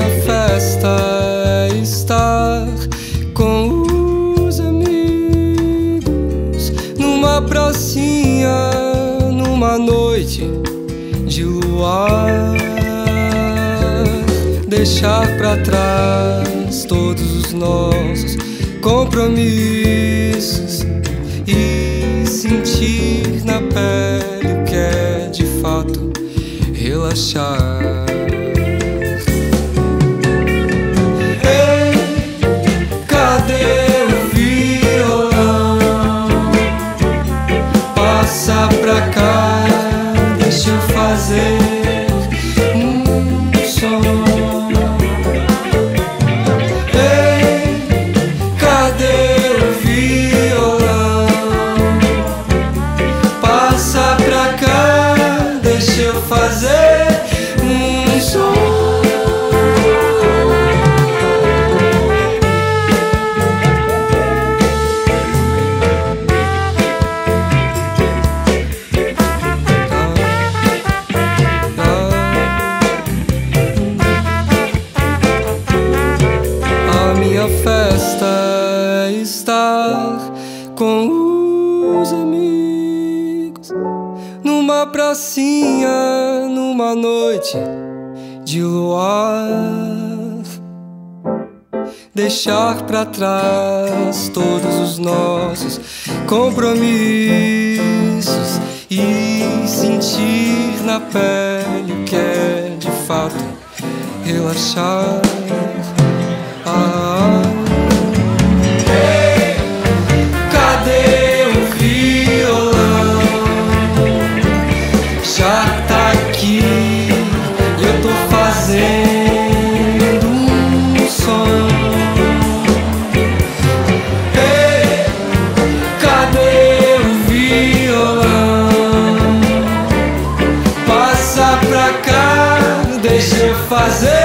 minha festa é estar com os amigos numa pracinha, numa noite de luar. Deixar pra trás todos os nossos compromissos e sentir na pele o que é de fato relaxar. God. Pracinha numa noite de luar. Deixar para trás todos os nossos compromissos e sentir na pele o que é de fato relaxar. fazer.